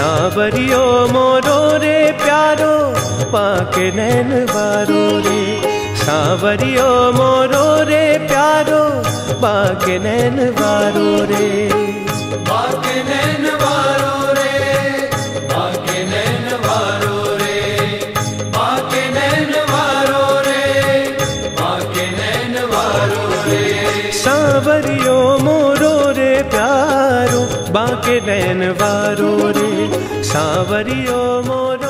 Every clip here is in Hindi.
सांवरियो मोरो रे, प्यारो, पाके नैन बारो रे। सांवरियो मोरो रे, प्यारो, पाके नैन बारो रे। पाके नैन बाके नैन वारो रे सावरियो मोरो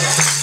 Yes.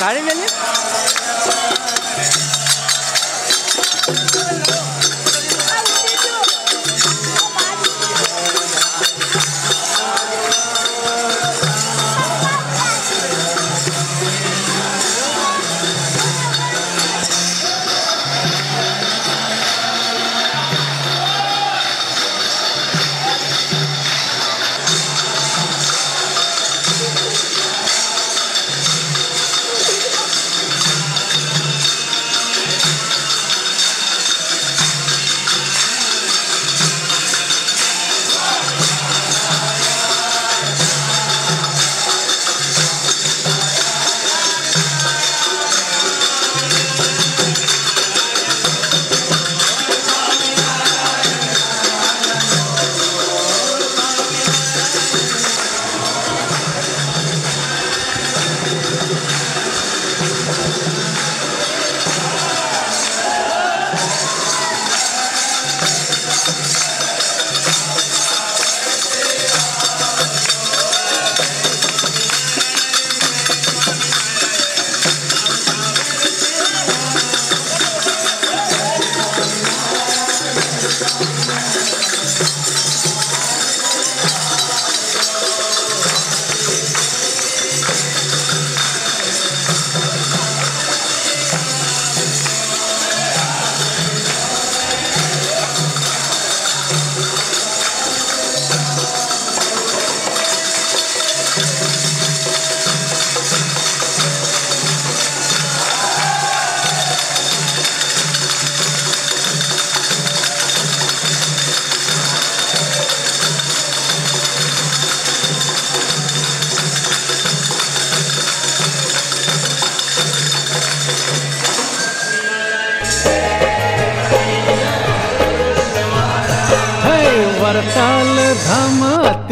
गाड़ी ले लें?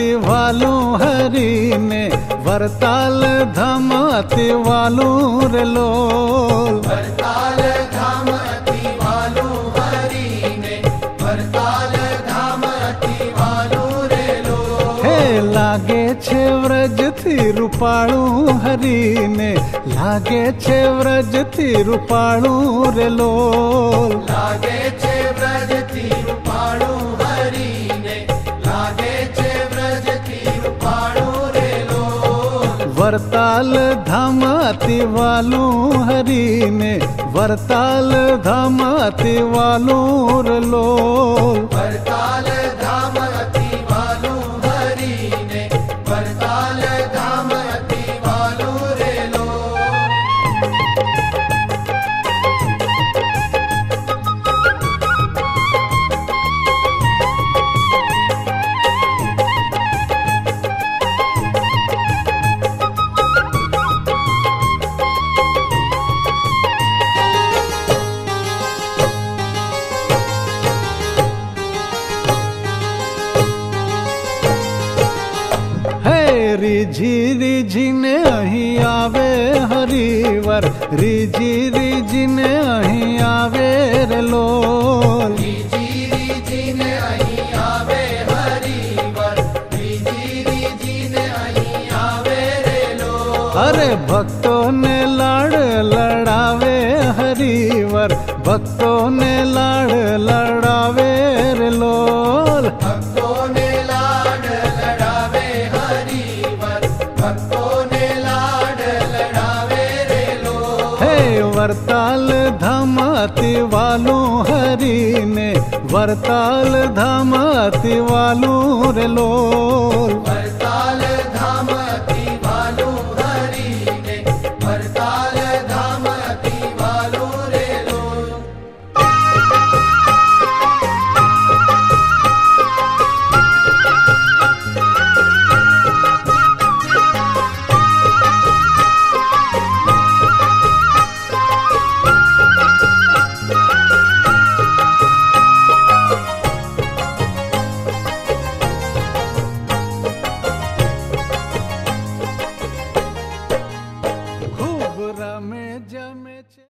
धमति वालू हरि ने वरताल धमति वालों रे लो वरताल हरि ने वरताल रे हे लागे छे व्रज थी रूपाणू हरि ने लागे छे व्रज थी रूपाणू रे लो लागे छे व्रज वरताल धमाते वालों हरी ने वरताल धमाते वालों रलो वरताल हड़ताल धमाती वालू रे लो।